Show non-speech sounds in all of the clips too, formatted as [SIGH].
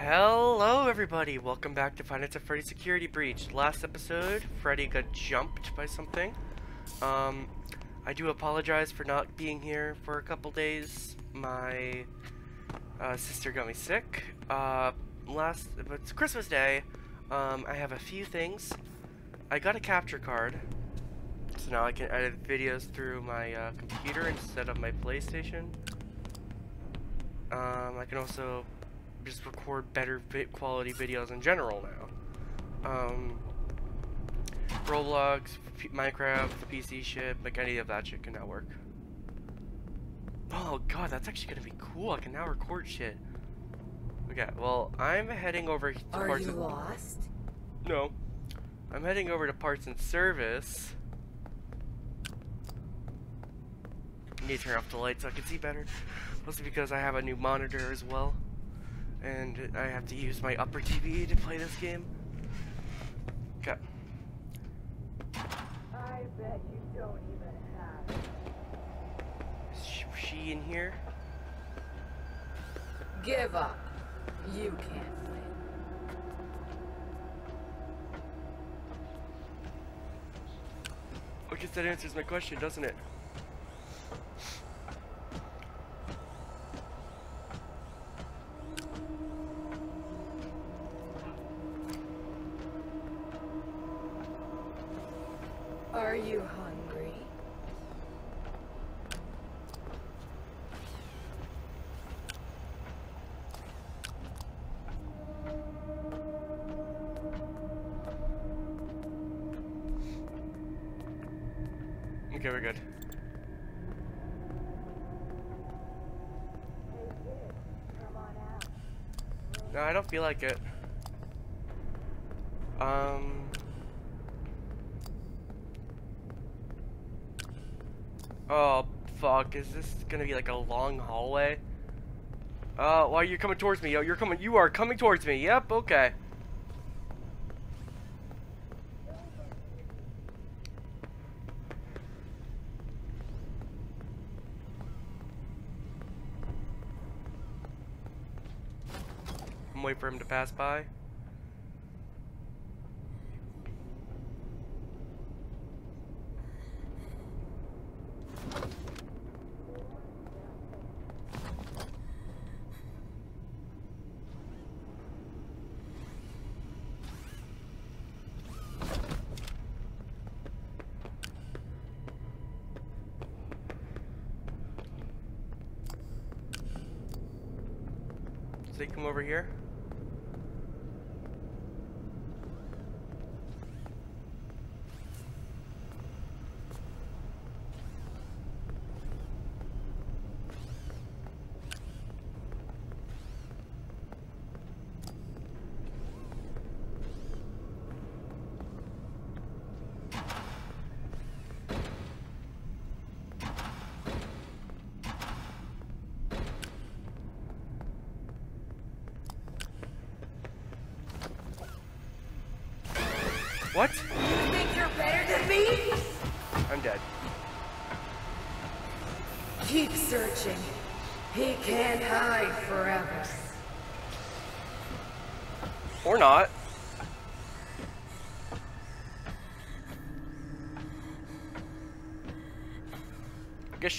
Hello everybody, welcome back to Nights at Freddy Security Breach. Last episode, Freddy got jumped by something. Um, I do apologize for not being here for a couple days. My uh, sister got me sick. Uh, last, it's Christmas Day. Um, I have a few things. I got a capture card, so now I can edit videos through my uh, computer instead of my PlayStation. Um, I can also just record better quality videos in general now. Um, Roblox, P Minecraft, PC shit, like any of that shit can now work. Oh god, that's actually gonna be cool. I can now record shit. Okay, well, I'm heading over to Are parts you and lost? no, I'm heading over to parts and service. I Need to turn off the light so I can see better. Mostly because I have a new monitor as well. And I have to use my upper TV to play this game. Okay. I bet you don't even have it. Is sh- she in here? Give up. You can't win. I guess that answers my question, doesn't it? Are you hungry? Okay, we're good. No, I don't feel like it. Um. Oh, fuck. Is this gonna be like a long hallway? Uh, well, you're coming towards me. Yo, you're coming. You are coming towards me. Yep, okay. I'm waiting for him to pass by. You come over here.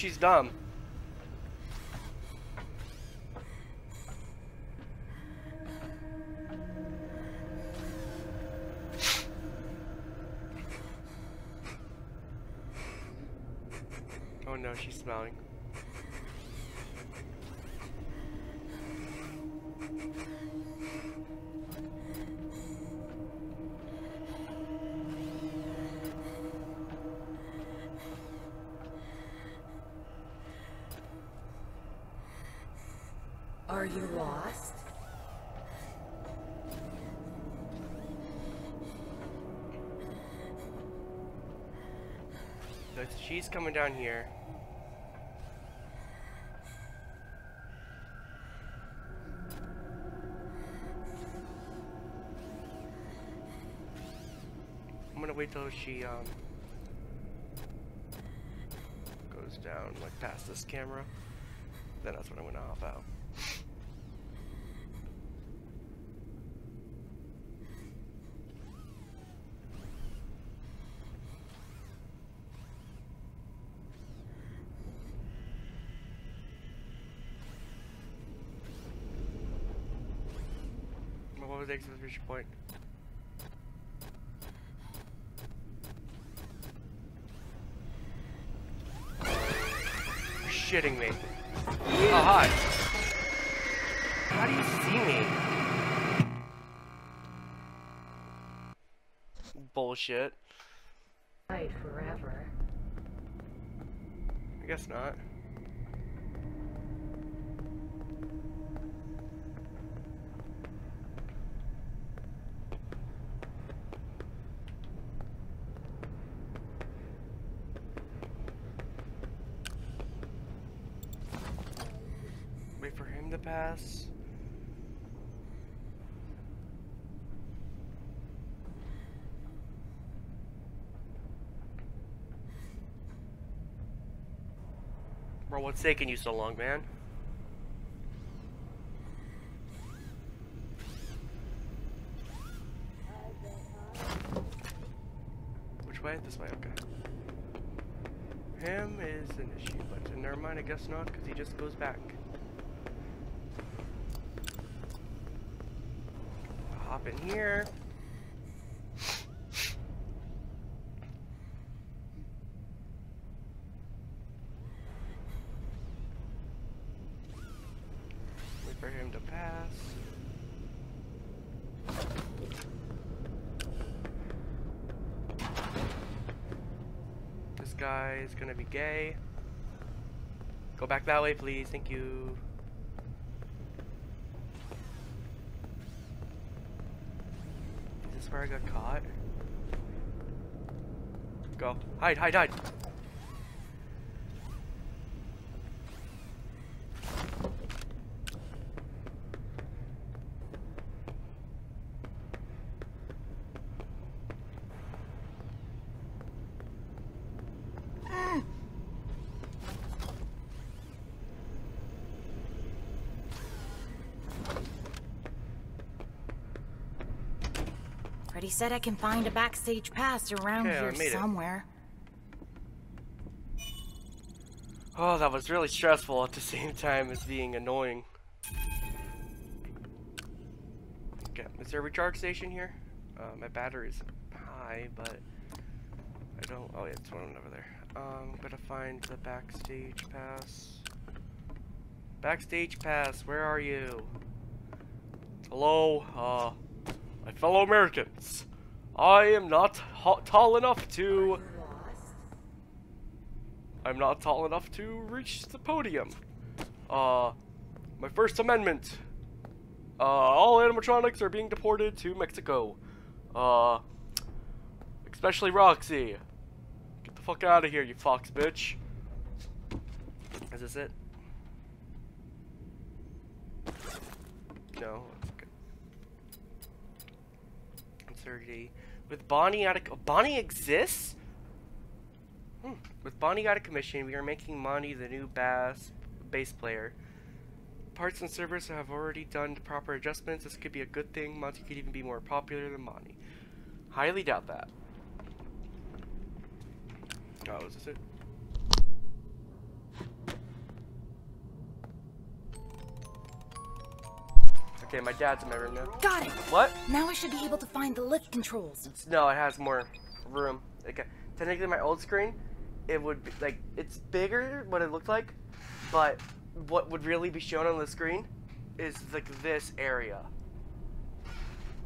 She's dumb. Oh no, she's smelling. Are you lost? So she's coming down here. I'm gonna wait till she um goes down like past this camera. Then that's when I'm gonna hop out. Was the exit point? You're shitting me. Oh, hi. How do you see me? Bullshit. Fight forever. I guess not. Wait for him to pass. Bro, what's taking you so long, man? Which way? This way, okay. Him is an issue, but never mind, I guess not, because he just goes back. Hop in here. Wait for him to pass. This guy is gonna be gay. Go back that way, please. Thank you. Is this I got caught? Go. Hide, hide, hide. Freddy said I can find a backstage pass around Okay, here made it. somewhere. Oh, that was really stressful at the [LAUGHS] same time as being annoying. Okay, is there a recharge station here? Uh, my battery's high, but I don't. Oh, yeah, it's one over there. Um, I'm gonna find the backstage pass. Backstage pass, where are you? Hello, uh, my fellow Americans. I am not tall enough to. I'm not tall enough to reach the podium. Uh, my First Amendment. Uh, all animatronics are being deported to Mexico. Uh, especially Roxy. Get the fuck out of here, you fox bitch. Is this it? No, that's good. Absurdity. With Bonnie out of Bonnie exists? Hmm. With Bonnie out of commission, we are making Monty the new bass bass player. Parts and Service have already done the proper adjustments. This could be a good thing. Monty could even be more popular than Monty. Highly doubt that. Oh, is this it? Okay, my dad's in my room now. Got it! What? Now I should be able to find the lift controls. It's, no, it has more room. Okay, technically, my old screen, it would be like it's bigger what it looked like, but what would really be shown on the screen is like this area.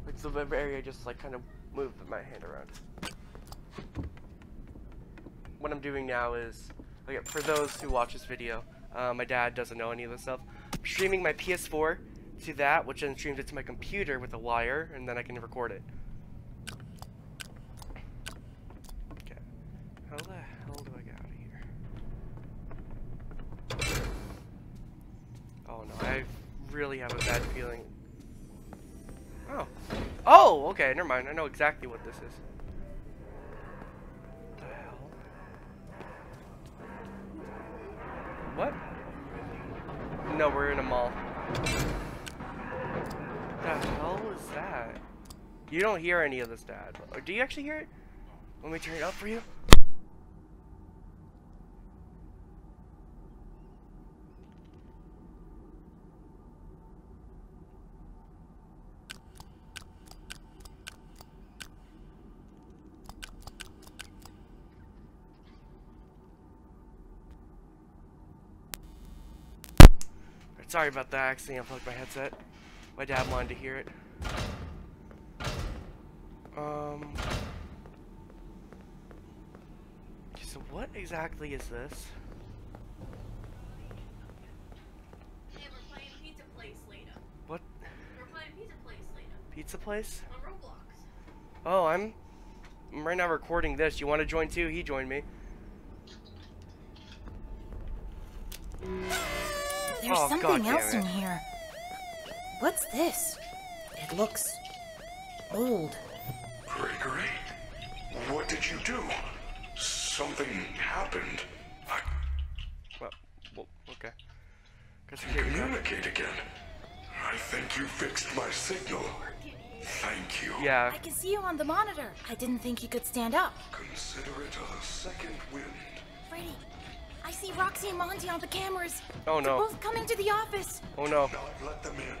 Like the area, just like kind of move my hand around. What I'm doing now is, okay, for those who watch this video, uh, my dad doesn't know any of this stuff. I'm streaming my PS4 to that, which then streams it to my computer with a wire, and then I can record it. Okay. How the hell do I get out of here? Oh no, I really have a bad feeling. Oh. Oh, okay, never mind. I know exactly what this is. What? What? No, we're in a mall the hell is that? You don't hear any of this, Dad. Do you actually hear it? Let me turn it up for you. Sorry about that, I accidentally unplugged my headset. My dad wanted to hear it. Um. So what exactly is this? Hey, we're playing Pizza Place later. What We're playing Pizza Place later pizza place? on Roblox. Oh, I'm, I'm right now recording this. You want to join too? He joined me. There's Oh, something God else in here. What's this? It looks old. Gregory? What did you do? Something happened. I Well, well okay. Guess we can didn't communicate again. I think you fixed my signal. Thank you. Yeah. I can see you on the monitor. I didn't think you could stand up. Consider it a second wind. Freddy, I see Roxy and Monty on the cameras. Oh, no. They're no. both coming to the office. Oh no. Don't let them in.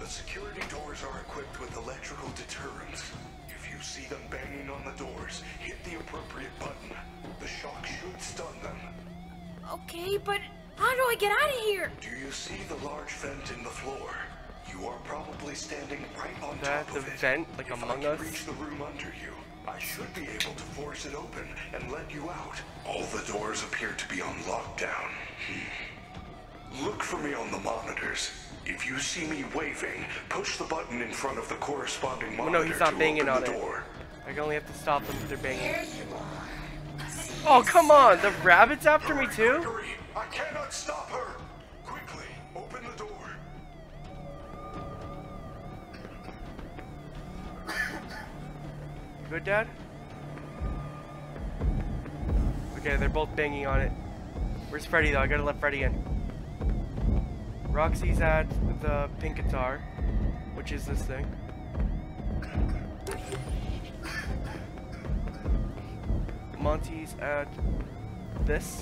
The security doors are equipped with electrical deterrents. If you see them banging on the doors, hit the appropriate button. The shock should stun them. Okay, but how do I get out of here? Do you see the large vent in the floor? You are probably standing right on That top the of it. vent, like if Among I can Us? reach the room under you, I should be able to force it open and let you out. All the doors appear to be on lockdown. Hmm. Look for me on the monitors. If you see me waving, push the button in front of the corresponding Well, monitor no, he's not to banging open on the it. door. I can only have to stop them if they're banging. Oh come on! The rabbit's after me too? Gregory, I cannot stop her. Quickly, open the door. Good, Dad? Okay, they're both banging on it. Where's Freddy, though? I gotta let Freddy in. Roxy's at the pink guitar, which is this thing. Monty's at this.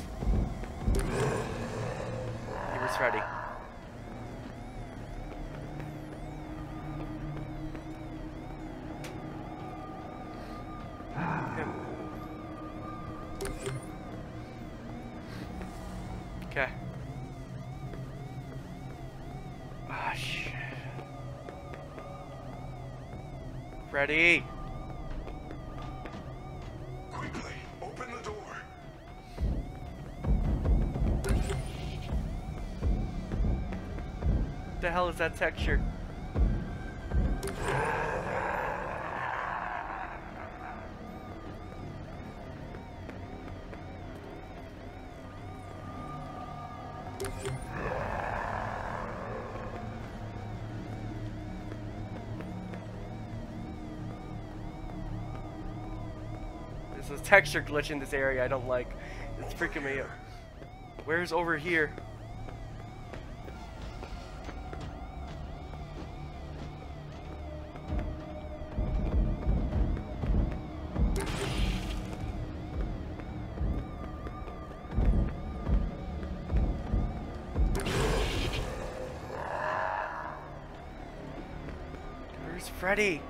Where's Freddy? Hell is that texture? There's a texture glitch in this area I don't like. It's freaking me out. Where's over here? Where's Freddy?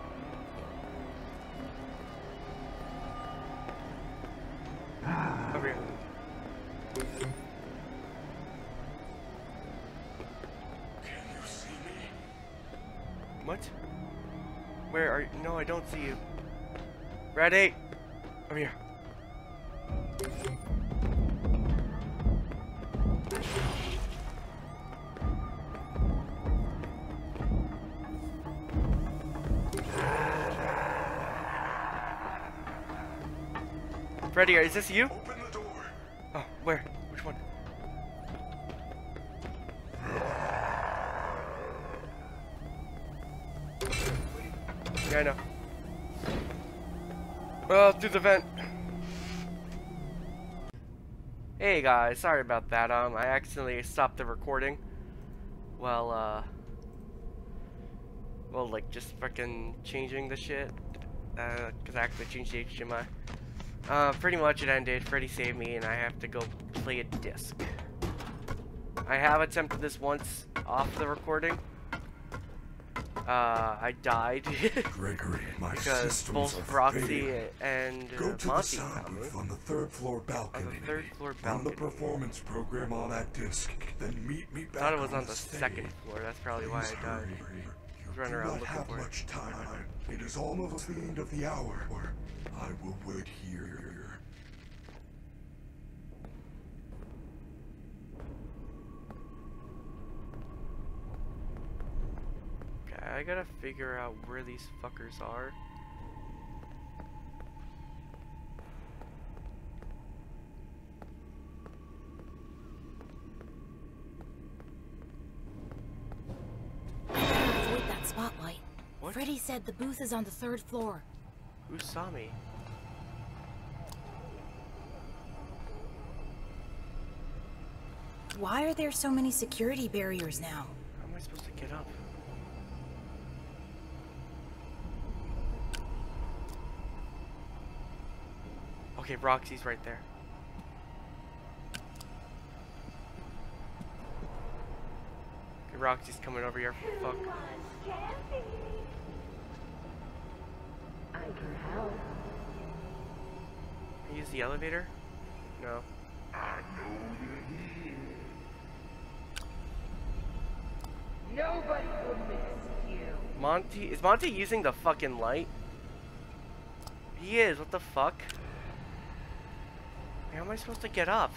Over here. Can you see me? What? Where are you? No, I don't see you. Ready? Freddy, is this you? Open the door. Oh, where? Which one? Yeah, I know. Well, through the vent. Hey guys, sorry about that. Um, I accidentally stopped the recording. Well, uh, well, like just fucking changing the shit. Uh, cause I actually changed the HDMI. Uh, pretty much it ended. Freddy saved me, and I have to go play a disc. I have attempted this once off the recording. uh, I died [LAUGHS] Gregory, my because both Roxy and Go to the Monty sound found me. booth on the third floor balcony. third floor Run the performance program on that disc, then meet me back I thought it was on on the stage. second floor. That's probably why I died. hurry. You running do around looking have for it. much time. It is almost the end of the hour. I will wait here. Okay, I gotta figure out where these fuckers are. Avoid that spotlight. What? Freddy said the booth is on the third floor. Who saw me? Why are there so many security barriers now? How am I supposed to get up? Okay, Roxy's right there. Roxy's coming over here. Fuck. I can help. Use the elevator? No. Nobody will miss you. Monty is Monty using the fucking light? He is, what the fuck? How am I supposed to get up?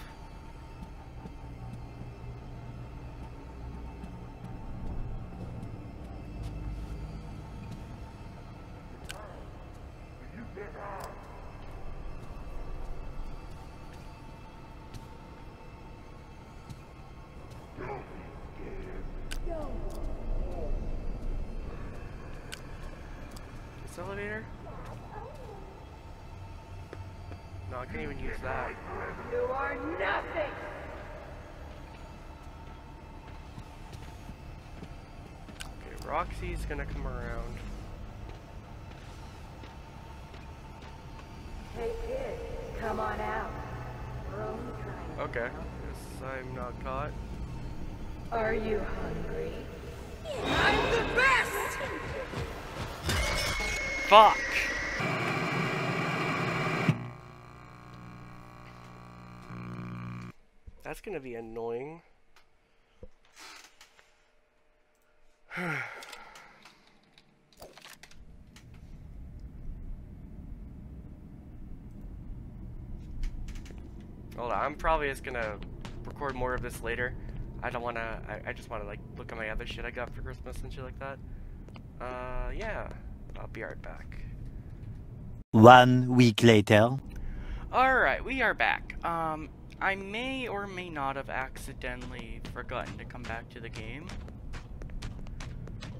Gonna come around. Hey kid, come on out. We're. Okay. Guess I'm not caught. Are you hungry? I'm the best. Fuck! That's gonna be annoying. [SIGHS] [SIGHS] Hold on, I'm probably just gonna record more of this later. I don't wanna, I, I just wanna like look at my other shit I got for Christmas and shit like that. Uh, yeah. I'll be right back. One week later. Alright, we are back. Um, I may or may not have accidentally forgotten to come back to the game.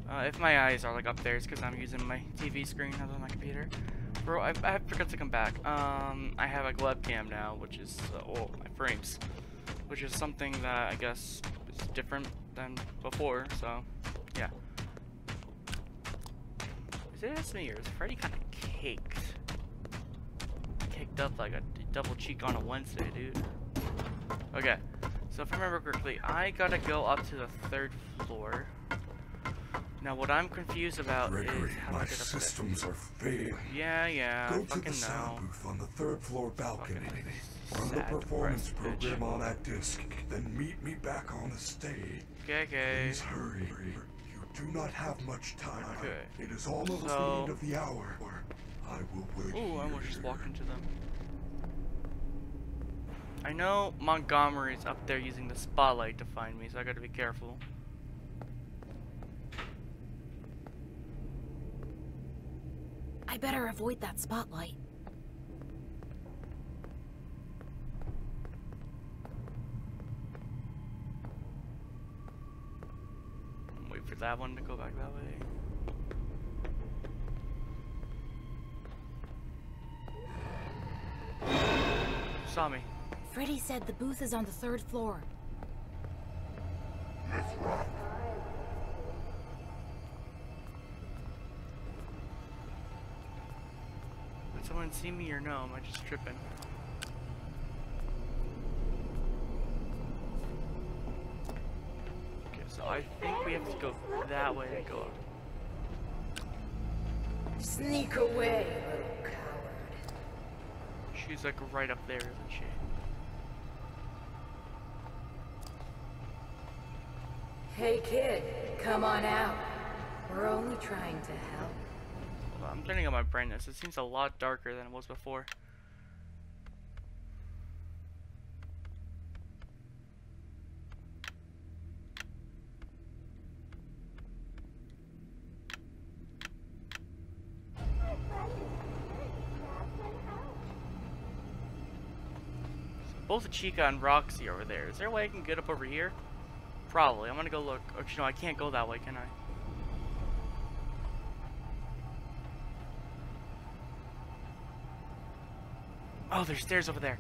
Uh, if my eyes are like up there, it's because I'm using my TV screen other than my computer. Bro, I, I forgot to come back. Um, I have a webcam now, which is, uh, oh, my frames. Which is something that I guess is different than before, so, yeah. Is it just me or is Freddy kind of caked? Caked up like a double cheek on a Wednesday, dude. Okay, so if I remember correctly, I gotta go up to the third floor. Now, what I'm confused about Gregory, is how my to get up there. systems are failing. Yeah, yeah, Go to the sound know. booth on the third floor balcony. Run the performance depressed bitch. program on that disc, then meet me back on the stage. Okay, okay. Please hurry. You do not have much time. Okay. It is almost the So- end of the hour. I will wait Ooh, I almost just walked into them. I know Montgomery's up there using the spotlight to find me, so I gotta be careful. I better avoid that spotlight. Wait for that one to go back that way. Saw me. Freddy said the booth is on the third floor. Did someone see me or no? Am I just tripping? Okay, so I think we have to go that way to go up. Sneak away, little coward. She's like right up there, isn't she? Hey kid, come on out. We're only trying to help. I'm turning on my brightness. It seems a lot darker than it was before. Both Chica and Roxy over there. Is there a way I can get up over here? Probably. I'm gonna go look. Oh, Actually, no, I can't go that way, can I? Oh, there's stairs over there.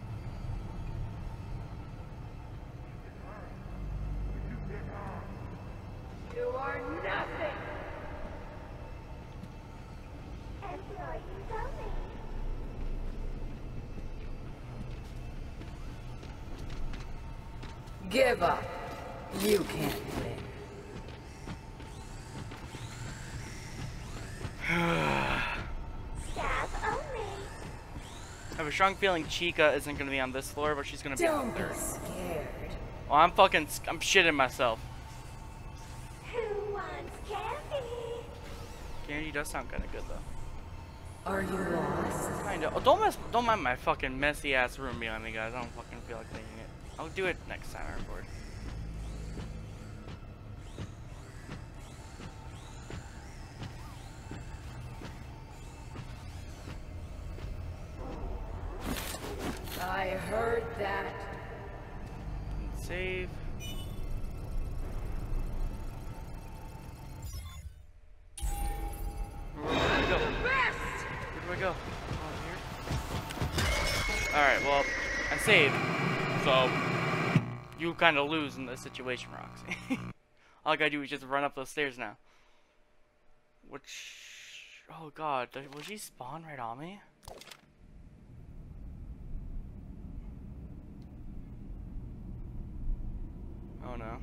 Strong feeling Chica isn't gonna be on this floor, but she's gonna be on Don't the be third. scared. Oh, I'm fucking. I'm shitting myself. Who wants candy? Candy does sound kind of good though. Are you lost? Kinda. Oh, don't mess. Don't mind my fucking messy ass room behind me, guys. I don't fucking feel like cleaning it. I'll do it next time I record. So, you kind of lose in this situation, Roxy. [LAUGHS] All I gotta do is just run up those stairs now. Which. Oh god, will she spawn right on me? Oh no.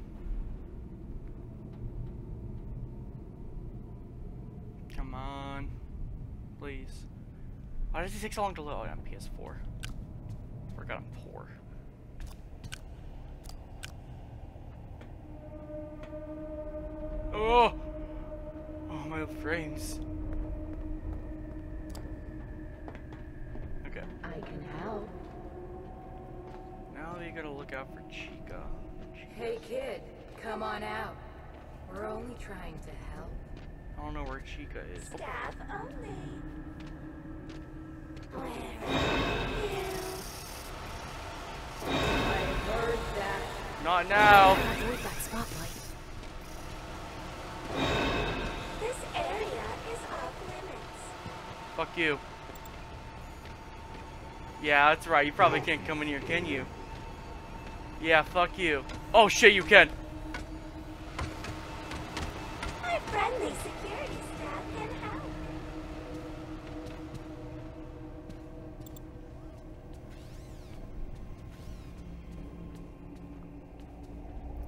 Come on. Please. Why does it take so long to load? Oh, I'm PS4. Forgot I'm poor. Oh! Oh, my frames. Okay. I can help. Now you gotta look out for Chica. Hey kid, come on out. We're only trying to help. I don't know where Chica is. Staff only. I heard that. not now! Fuck you. Yeah, that's right. You probably can't come in here, can you? Yeah, fuck you. Oh shit, you can. My friendly security staff can help.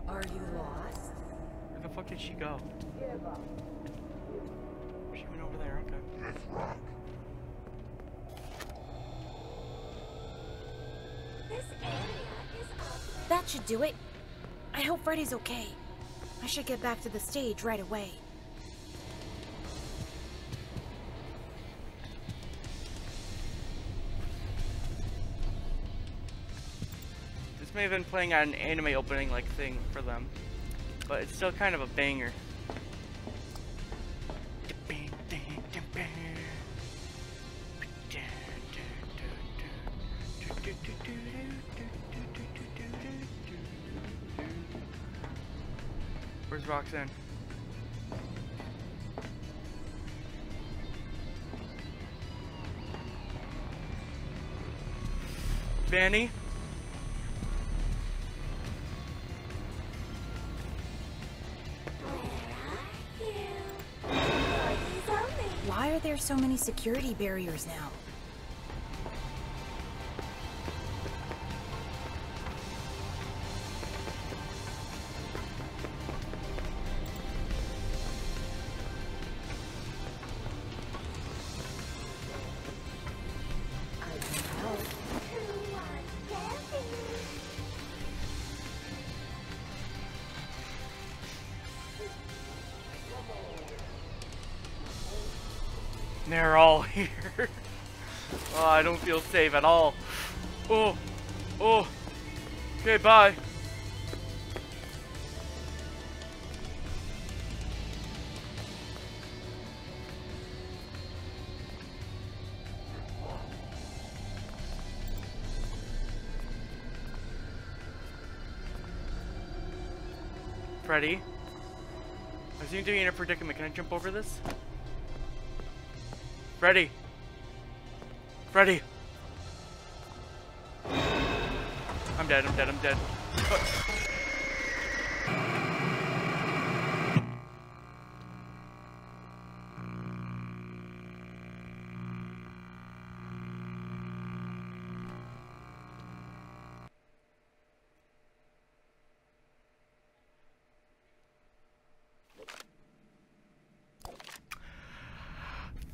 Are you lost? Where the fuck did she go? She went over there. Okay. Let's rock. This area is off limits. Should do it. I hope Freddy's okay. I should get back to the stage right away. This may have been playing on an anime opening like thing for them, but it's still kind of a banger. Vanny? Why are there so many security barriers now? They're all [LAUGHS] here. oh, I don't feel safe at all. Oh, oh. Okay, bye. Freddy? I seem to be in a predicament. Can I jump over this? Freddy! Freddy! I'm dead, I'm dead, I'm dead.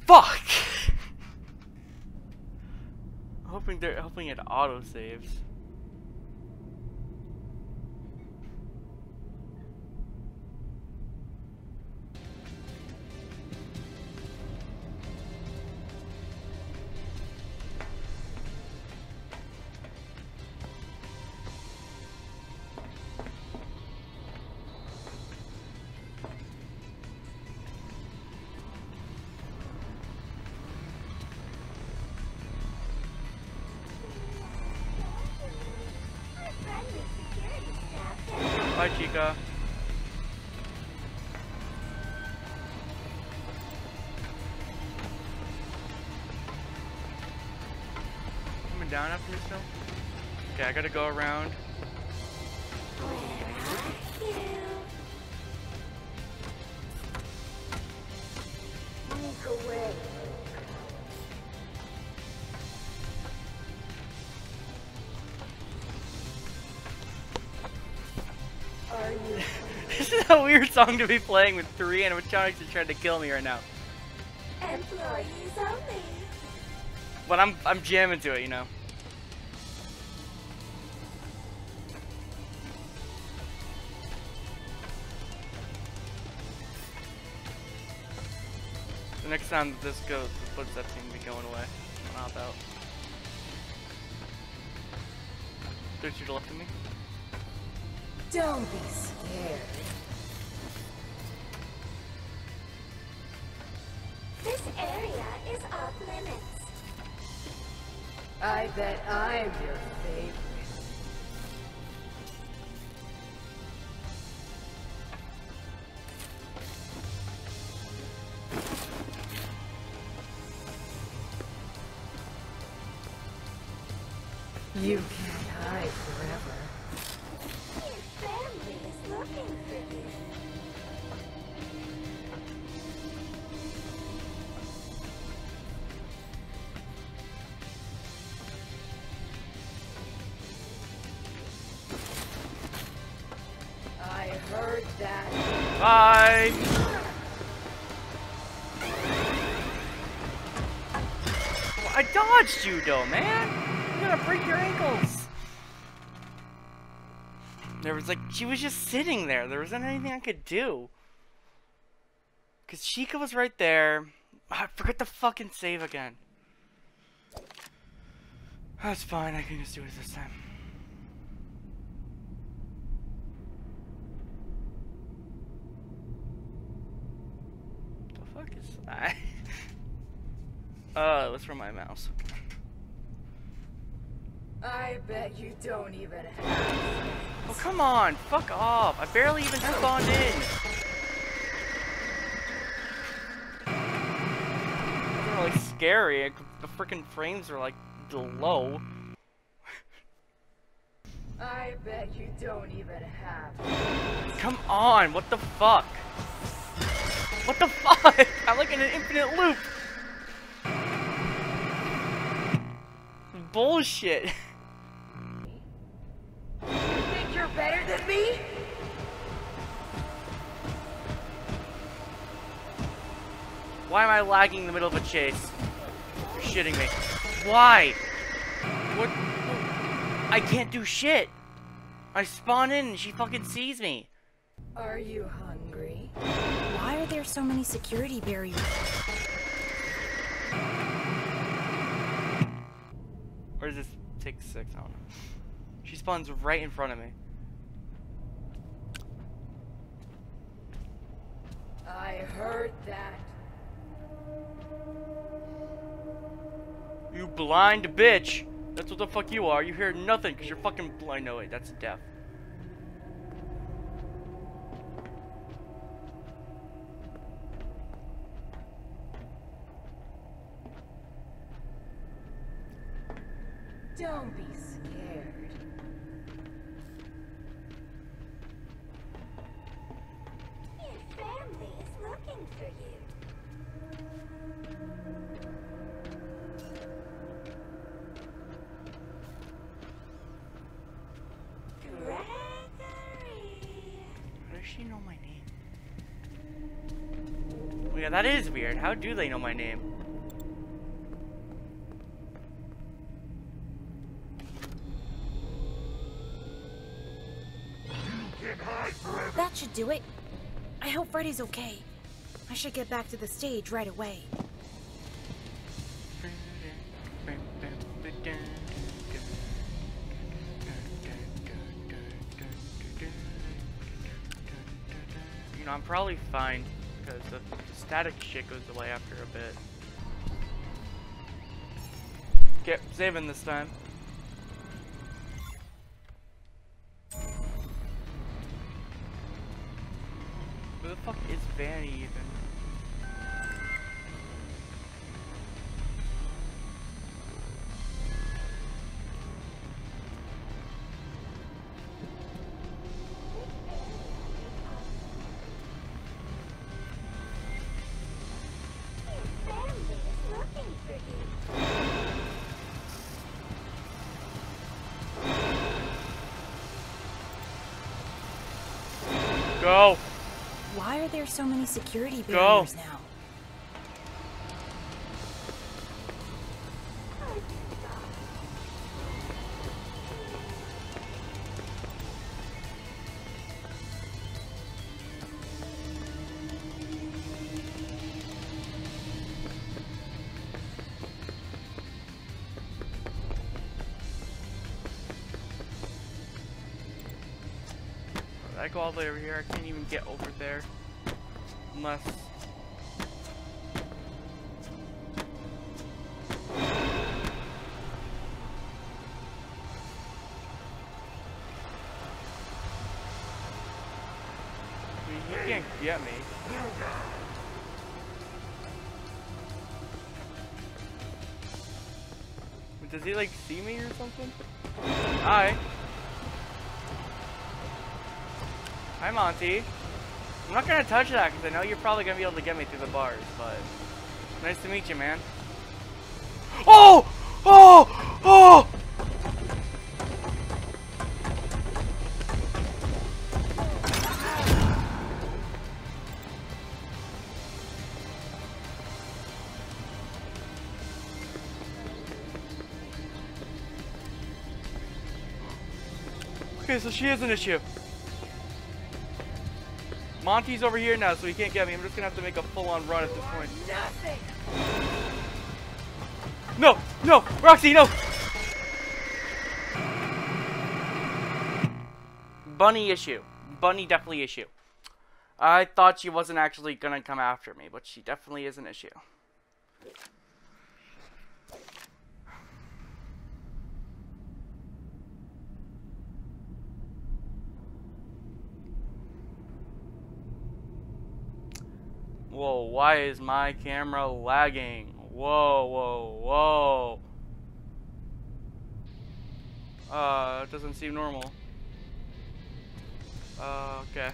Fuck! hoping they're hoping Bye, Chica. Coming down after still? Okay, I gotta go around. Song to be playing with three animatronics that trying to kill me right now. employees only? But I'm I'm jamming to it, you know. The next time this goes, the footsteps seem to be going away. I'm hop out. There's you to left of me. Don't be scared. Bet I'm your favorite. You You though, man! You're gonna break your ankles! There was like, she was just sitting there. There wasn't anything I could do. Cause Chica was right there. Ah, I forgot to fucking save again. That's fine, I can just do it this time. The fuck is that? [LAUGHS] Oh, it was from my mouse. I bet you don't even have. Oh, come on! Fuck off! I barely even spawned in! It's really scary. The freaking frames are like low. I bet you don't even have. Come on! What the fuck? What the fuck? [LAUGHS] I'm like in an infinite loop! Bullshit! [LAUGHS] better than me? Why am I lagging in the middle of a chase? You're shitting me. Why? What? I can't do shit. I spawn in and she fucking sees me. Are you hungry? Why are there so many security barriers? Or does this take six? I don't know. She spawns right in front of me. I heard that. You blind bitch! That's what the fuck you are. You hear nothing because you're fucking blind. No, wait, that's deaf. Don't be for you. How does she know my name? Oh, yeah, that is weird. How do they know my name? That should do it. I hope Freddy's okay. I should get back to the stage right away. You know, I'm probably fine because the, the static shit goes away after a bit. Get saving this time. Are there so many security Go. now? I go all the way over here. I can't even get over there. Can't get me. Does he like see me or something? Hi. Hi, Monty. I'm not gonna touch that because I know you're probably gonna be able to get me through the bars, but nice to meet you, man. Oh! Oh! Oh! Okay, so she is an issue. Monty's over here now, so he can't get me. I'm just gonna have to make a full-on run at this point. Nothing. No! No! Roxy, no! Bunny issue. Bunny definitely issue. I thought she wasn't actually gonna come after me, but she definitely is an issue. Whoa, why is my camera lagging? Whoa, whoa, whoa. Uh, it doesn't seem normal. Uh, okay.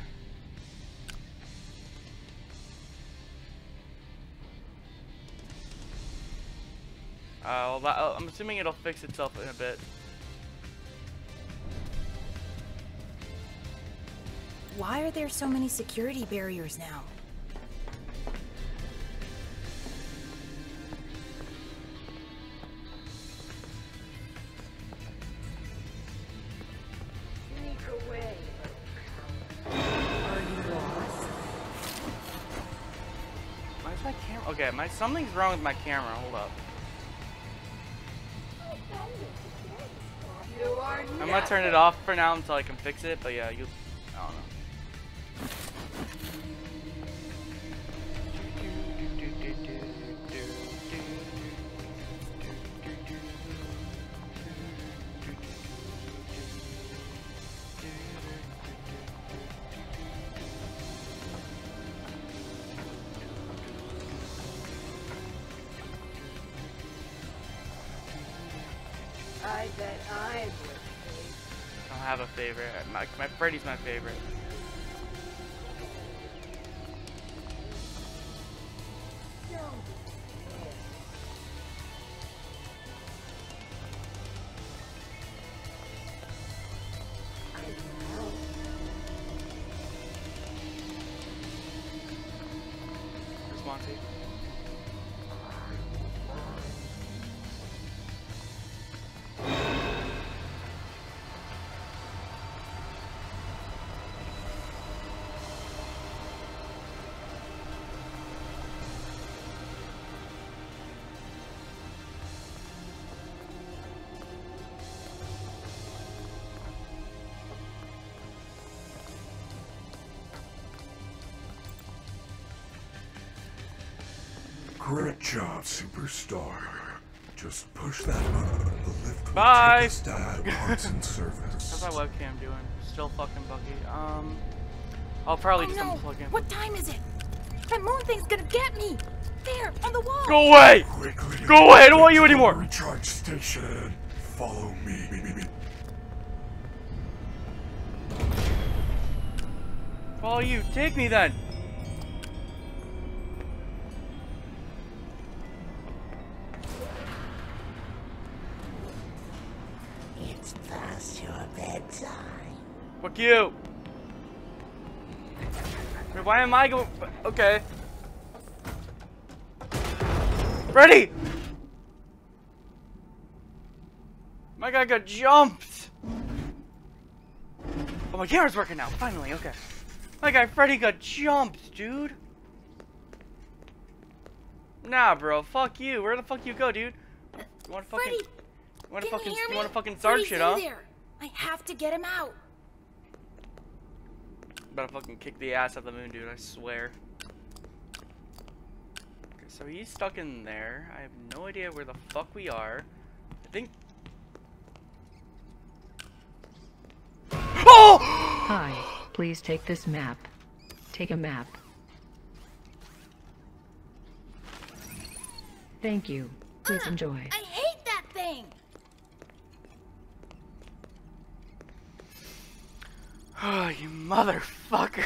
Uh, well, that, uh, I'm assuming it'll fix itself in a bit. Why are there so many security barriers now? My something's wrong with my camera. Hold up. I'm gonna turn it off for now until I can fix it. But yeah, you. I don't know. Bet I would. I don't have a favorite. My, my Freddy's my favorite. Great superstar. Just push that button. The lift will Bye. take us to add parts service. How's my webcam doing? Still fucking buggy. Um, I'll probably Oh just no! unplug it. What time is it? That moon thing's gonna get me! There, on the wall! Go away! Quickly. Go away, I don't want you get to the anymore. Recharge station. Follow me. Follow you. Take me then. It's past your bedtime. Fuck you. Wait, why am I going? Okay. Ready. My guy got jumped. Oh, my camera's working now. Finally, okay. My guy Freddy got jumped, dude. Nah, bro. Fuck you. Where the fuck you go, dude? You wanna fucking? Freddy! You wanna Can fucking? you hear me? wanna fucking start shit, in huh? there. I have to get him out. About to fucking kick the ass of the moon, dude. I swear. Okay, so he's stuck in there. I have no idea where the fuck we are. I think. Oh! [GASPS] Hi, please take this map. Take a map. Thank you. Please Ah, enjoy. I hate that thing! Oh, you motherfucker.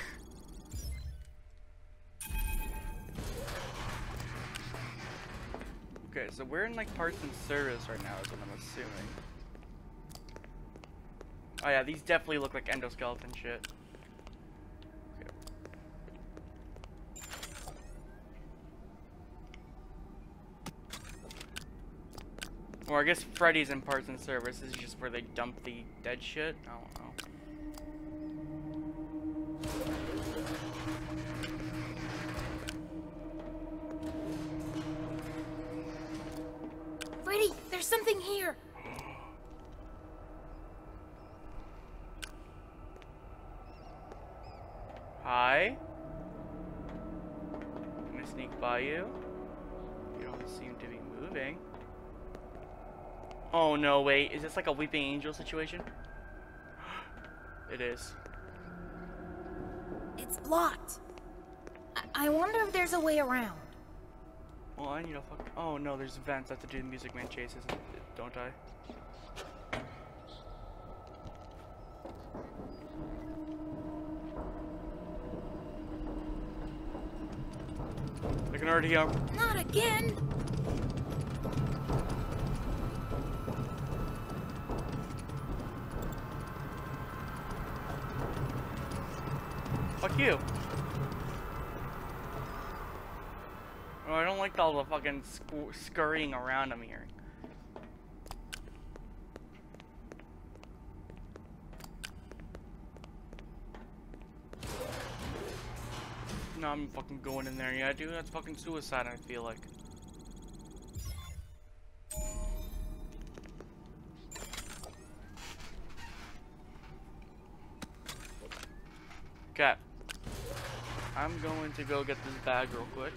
Okay, so we're in like parts and service right now is what I'm assuming. Oh yeah, these definitely look like endoskeleton shit. Okay. Or I guess Freddy's in parts and service is just where they dump the dead shit. I don't know. No, wait. Is this like a weeping angel situation? it is. It's locked. I, I wonder if there's a way around. Well, I need a fuck. Oh no, there's vents. I have to do the Music Man chases, don't I? I can already um, Not again! Fuck you. Oh, I don't like all the fucking sc scurrying around I'm hearing. No, I'm fucking going in there. Yeah, dude, that's fucking suicide, I feel like. I'm going to go get this bag real quick.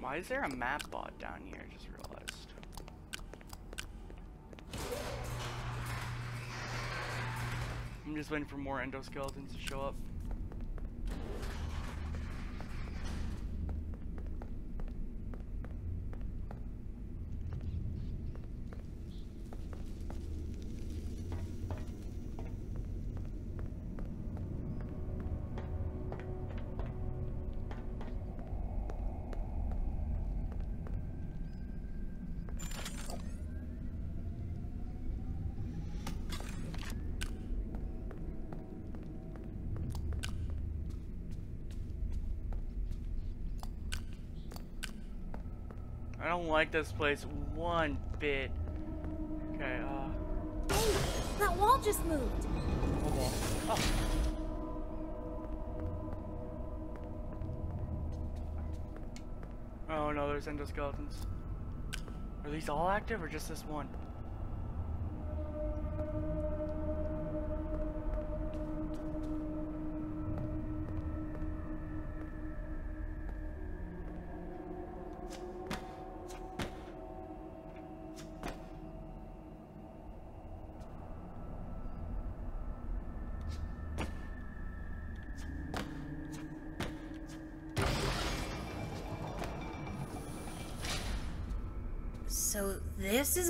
Why is there a map bot down here? I just realized. I'm just waiting for more endoskeletons to show up. I don't like this place one bit. Okay, uh. Hey, that wall just moved. On. Oh. Oh no, there's endoskeletons. Are these all active or just this one?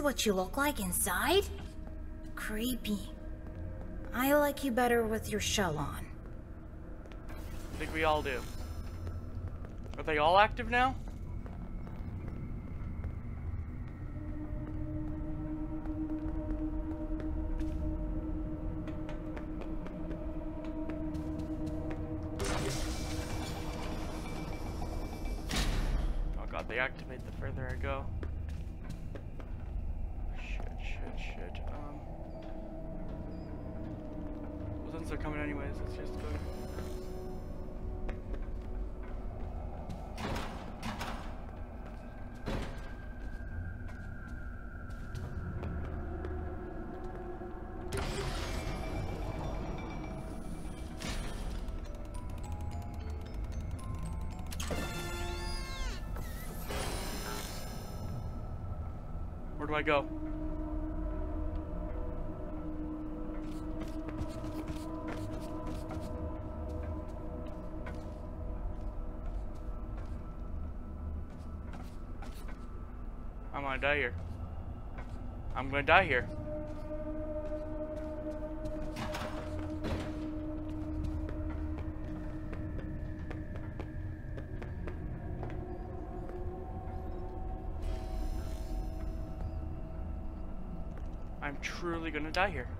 What you look like inside? Creepy. I like you better with your shell on. I think we all do. Are they all active now? Do I go? I'm gonna die here. I'm gonna die here. Die here.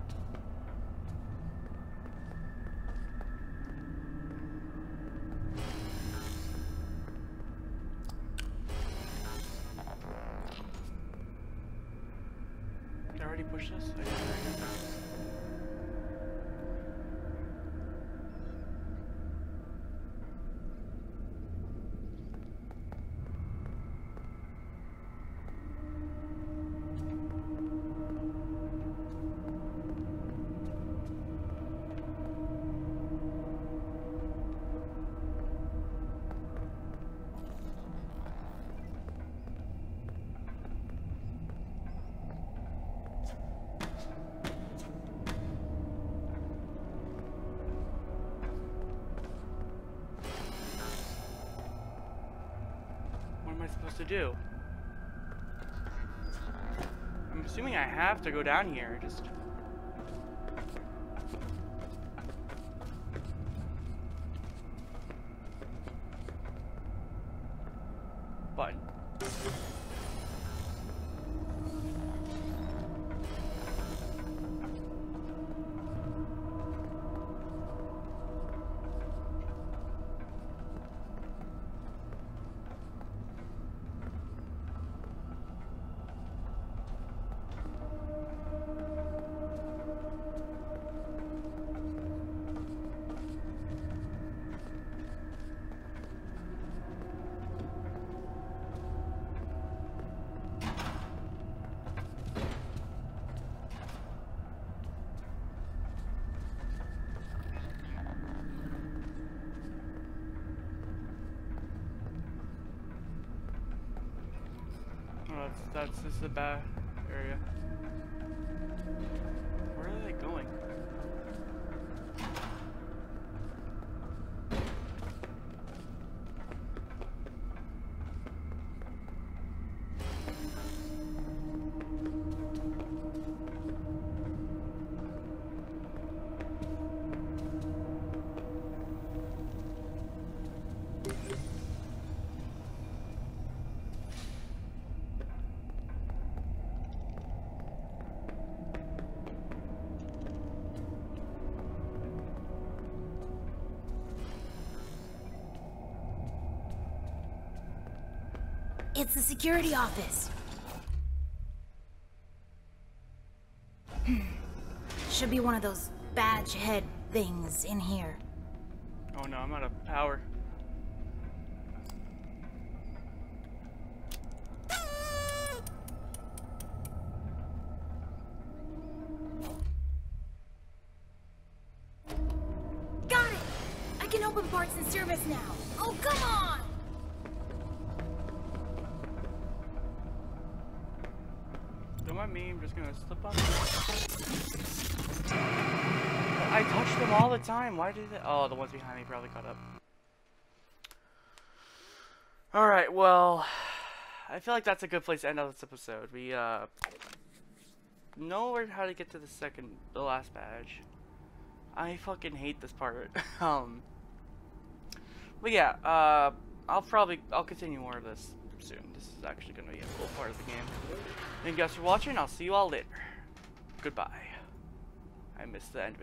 Supposed to do? I'm assuming I have to go down here, just... this is a It's the security office. Hmm. Should be one of those badge head things in here. Oh no, I'm out of power. Time. Why did it? Oh, the ones behind me probably caught up. Alright, well, I feel like that's a good place to end out this episode. We, uh, know how to get to the second, the last badge. I fucking hate this part. [LAUGHS] um, but yeah, uh, I'll probably, I'll continue more of this soon. This is actually gonna be a cool part of the game. Thank you guys for watching. I'll see you all later. Goodbye. I missed the end of it.